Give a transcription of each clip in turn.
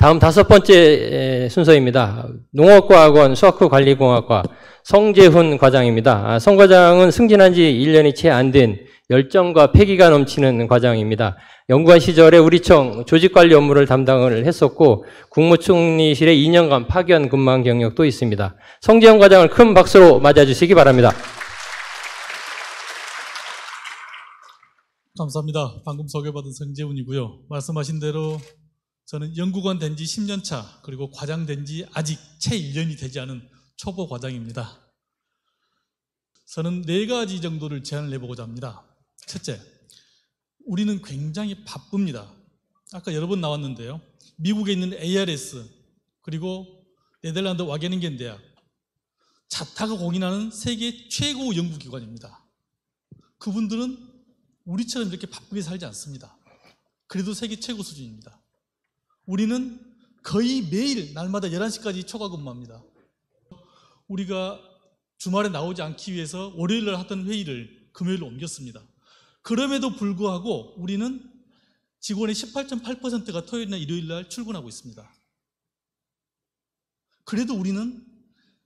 다음 다섯 번째 순서입니다. 농업과학원 수학후관리공학과 성재훈 과장입니다. 아, 성 과장은 승진한 지 1년이 채 안 된 열정과 패기가 넘치는 과장입니다. 연구원 시절에 우리청 조직관리 업무를 담당을 했었고 국무총리실에 2년간 파견 근무한 경력도 있습니다. 성재훈 과장을 큰 박수로 맞아주시기 바랍니다. 감사합니다. 방금 소개받은 성재훈이고요. 말씀하신 대로 저는 연구관 된지 10년 차, 그리고 과장 된 지 아직 채 1년이 되지 않은 초보 과장입니다. 저는 네 가지 정도를 제안을 해보고자 합니다. 첫째, 우리는 굉장히 바쁩니다. 아까 여러 번 나왔는데요. 미국에 있는 ARS, 그리고 네덜란드 와게닝겐 대학, 자타가 공인하는 세계 최고 연구기관입니다. 그분들은 우리처럼 이렇게 바쁘게 살지 않습니다. 그래도 세계 최고 수준입니다. 우리는 거의 매일 날마다 11시까지 초과 근무합니다. 우리가 주말에 나오지 않기 위해서 월요일날 하던 회의를 금요일로 옮겼습니다. 그럼에도 불구하고 우리는 직원의 18.8%가 토요일이나 일요일날 출근하고 있습니다. 그래도 우리는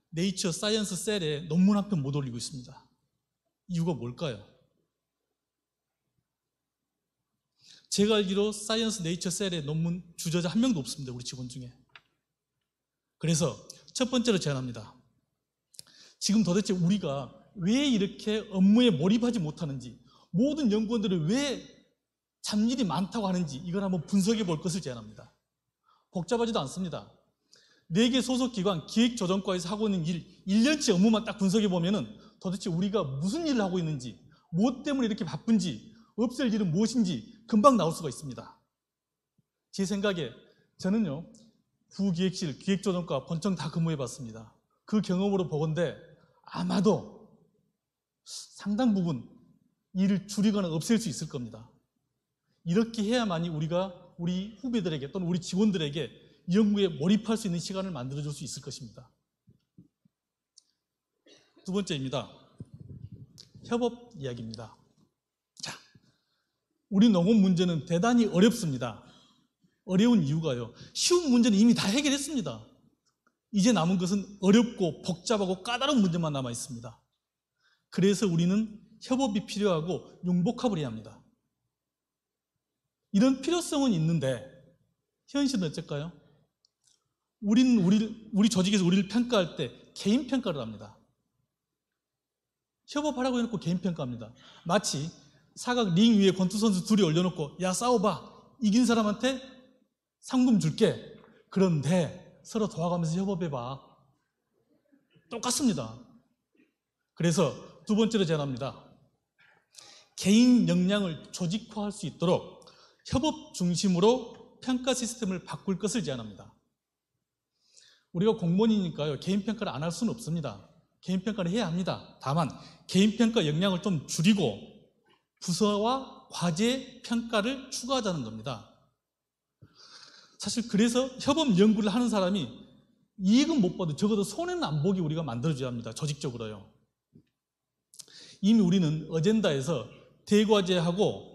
Nature Science Cell에 논문 한 편 못 올리고 있습니다. 이유가 뭘까요? 제가 알기로 Science Nature Cell에 논문 주저자 한 명도 없습니다. 우리 직원 중에. 그래서 첫 번째로 제안합니다. 지금 도대체 우리가 왜 이렇게 업무에 몰입하지 못하는지, 모든 연구원들이 왜 잡일이 많다고 하는지 이걸 한번 분석해 볼 것을 제안합니다. 복잡하지도 않습니다. 네개 소속 기관 기획조정과에서 하고 있는 일, 1년치 업무만 딱 분석해 보면은 도대체 우리가 무슨 일을 하고 있는지, 무엇 때문에 이렇게 바쁜지, 없앨 일은 무엇인지 금방 나올 수가 있습니다. 제 생각에 저는요, 부기획실, 기획조정과 본청 다 근무해 봤습니다. 그 경험으로 보건데 아마도 상당 부분 일을 줄이거나 없앨 수 있을 겁니다. 이렇게 해야만이 우리가 우리 후배들에게 또는 우리 직원들에게 연구에 몰입할 수 있는 시간을 만들어줄 수 있을 것입니다. 두 번째입니다. 협업 이야기입니다. 우리 농업 문제는 대단히 어렵습니다. 어려운 이유가요. 쉬운 문제는 이미 다 해결했습니다. 이제 남은 것은 어렵고 복잡하고 까다로운 문제만 남아 있습니다. 그래서 우리는 협업이 필요하고 융복합을 해야 합니다. 이런 필요성은 있는데 현실은 어쩔까요? 우리는 우리, 우리 조직에서 우리를 평가할 때 개인 평가를 합니다. 협업하라고 해놓고 개인 평가합니다. 마치 사각 링 위에 권투 선수 둘이 올려놓고 야 싸워봐. 이긴 사람한테 상금 줄게. 그런데 서로 도와가면서 협업해봐. 똑같습니다. 그래서 두 번째로 제안합니다. 개인 역량을 조직화할 수 있도록 협업 중심으로 평가 시스템을 바꿀 것을 제안합니다. 우리가 공무원이니까요 개인 평가를 안 할 수는 없습니다. 개인 평가를 해야 합니다. 다만 개인 평가 역량을 좀 줄이고 부서와 과제 평가를 추가하자는 겁니다. 사실 그래서 협업 연구를 하는 사람이 이익은 못 봐도 적어도 손해는 안 보게 우리가 만들어줘야 합니다. 조직적으로요. 이미 우리는 어젠다에서 대과제하고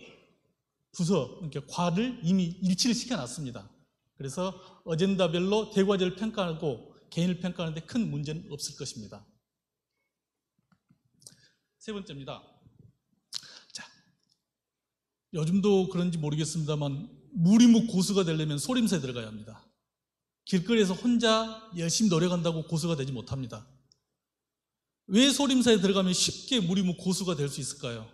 부서, 그러니까 과를 이미 일치를 시켜놨습니다. 그래서 어젠다별로 대과제를 평가하고 개인을 평가하는데 큰 문제는 없을 것입니다. 세 번째입니다. 요즘도 그런지 모르겠습니다만 무리묵 고수가 되려면 소림사에 들어가야 합니다. 길거리에서 혼자 열심히 노력한다고 고수가 되지 못합니다. 왜 소림사에 들어가면 쉽게 무리묵 고수가 될 수 있을까요?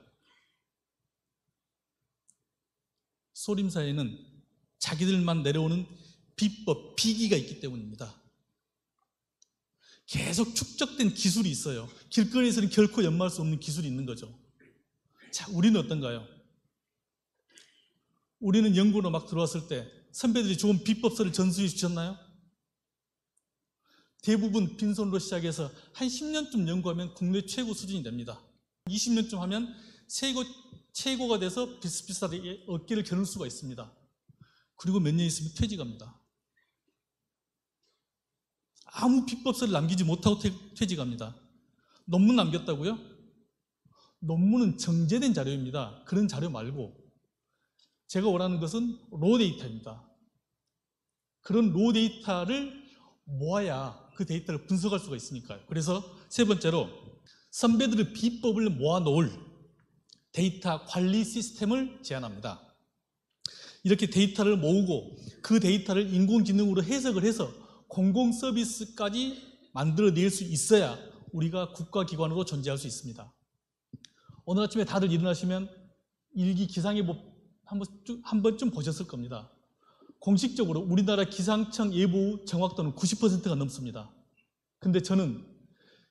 소림사에는 자기들만 내려오는 비법, 비기가 있기 때문입니다. 계속 축적된 기술이 있어요. 길거리에서는 결코 연마할 수 없는 기술이 있는 거죠. 자, 우리는 어떤가요? 우리는 연구로 막 들어왔을 때 선배들이 좋은 비법서를 전수해 주셨나요? 대부분 빈손으로 시작해서 한 10년쯤 연구하면 국내 최고 수준이 됩니다. 20년쯤 하면 최고, 최고가 돼서 비슷비슷하게 어깨를 겨눌 수가 있습니다. 그리고 몇 년 있으면 퇴직합니다. 아무 비법서를 남기지 못하고 퇴직합니다. 논문 남겼다고요? 논문은 정제된 자료입니다. 그런 자료 말고 제가 원하는 것은 raw 데이터입니다. 그런 raw 데이터를 모아야 그 데이터를 분석할 수가 있으니까요. 그래서 세 번째로 선배들의 비법을 모아놓을 데이터 관리 시스템을 제안합니다. 이렇게 데이터를 모으고 그 데이터를 인공지능으로 해석을 해서 공공 서비스까지 만들어낼 수 있어야 우리가 국가기관으로 존재할 수 있습니다. 오늘 아침에 다들 일어나시면 일기 기상예보 한번, 한 번쯤 보셨을 겁니다. 공식적으로 우리나라 기상청 예보 정확도는 90%가 넘습니다. 근데 저는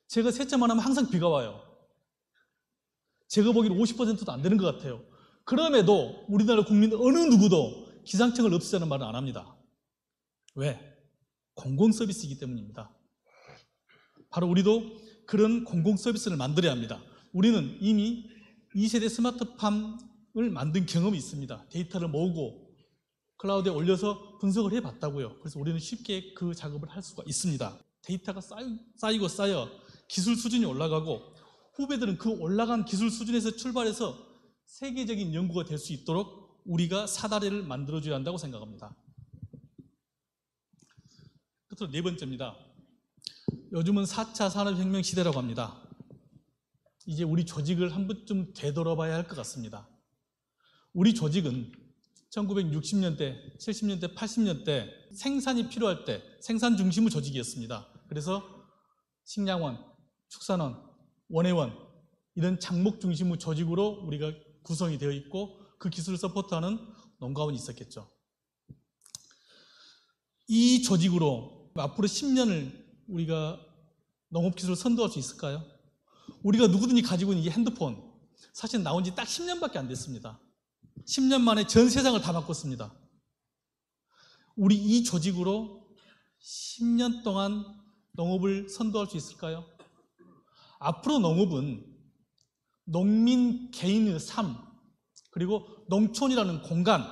제가 세차만 하면 항상 비가 와요. 제가 보기에는 50%도 안 되는 것 같아요. 그럼에도 우리나라 국민 어느 누구도 기상청을 없애자는 말은 안 합니다. 왜? 공공 서비스이기 때문입니다. 바로 우리도 그런 공공 서비스를 만들어야 합니다. 우리는 이미 2세대 스마트팜 을 만든 경험이 있습니다. 데이터를 모으고 클라우드에 올려서 분석을 해 봤다고요. 그래서 우리는 쉽게 그 작업을 할 수가 있습니다. 데이터가 쌓이 고 쌓여 기술 수준이 올라가고 후배들은 그 올라간 기술 수준에서 출발해서 세계적인 연구가 될 수 있도록 우리가 사다리를 만들어줘야 한다고 생각합니다. 끝으로 네 번째입니다. 요즘은 4차 산업혁명 시대라고 합니다. 이제 우리 조직을 한 번쯤 되돌아봐야 할 것 같습니다. 우리 조직은 1960년대, 70년대, 80년대 생산이 필요할 때 생산 중심의 조직이었습니다. 그래서 식량원, 축산원, 원예원 이런 장목 중심의 조직으로 우리가 구성이 되어 있고 그 기술을 서포트하는 농가원이 있었겠죠. 이 조직으로 앞으로 10년을 우리가 농업 기술을 선도할 수 있을까요? 우리가 누구든지 가지고 있는 이 핸드폰 사실 나온 지 딱 10년밖에 안 됐습니다. 10년 만에 전 세상을 다 바꿨습니다. 우리 이 조직으로 10년 동안 농업을 선도할 수 있을까요? 앞으로 농업은 농민 개인의 삶, 그리고 농촌이라는 공간,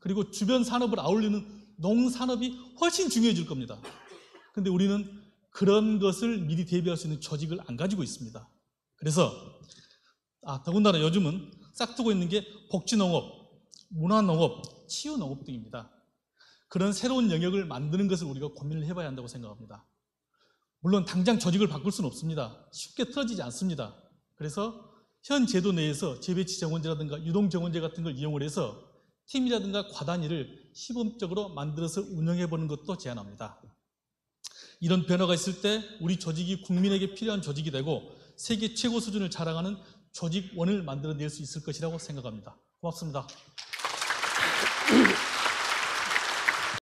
그리고 주변 산업을 아울리는 농산업이 훨씬 중요해질 겁니다. 근데 우리는 그런 것을 미리 대비할 수 있는 조직을 안 가지고 있습니다. 그래서 아, 더군다나 요즘은 싹두고 있는 게 복지농업, 문화농업, 치유농업 등입니다. 그런 새로운 영역을 만드는 것을 우리가 고민을 해봐야 한다고 생각합니다. 물론 당장 조직을 바꿀 수는 없습니다. 쉽게 틀어지지 않습니다. 그래서 현 제도 내에서 재배치 정원제라든가 유동 정원제 같은 걸 이용을 해서 팀이라든가 과단위를 시범적으로 만들어서 운영해 보는 것도 제안합니다. 이런 변화가 있을 때 우리 조직이 국민에게 필요한 조직이 되고 세계 최고 수준을 자랑하는 조직원을 만들어낼 수 있을 것이라고 생각합니다. 고맙습니다.